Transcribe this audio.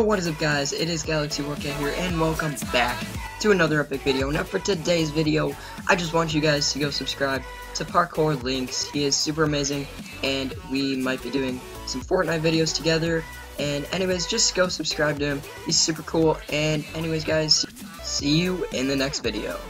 What is up guys? It is GalaxyWarcat here, and welcome back to another epic video. Now for today's video, I just want you guys to go subscribe to Parkour Links. He is super amazing, and we might be doing some Fortnite videos together. And anyways, just go subscribe to him. He's super cool, and anyways guys, see you in the next video.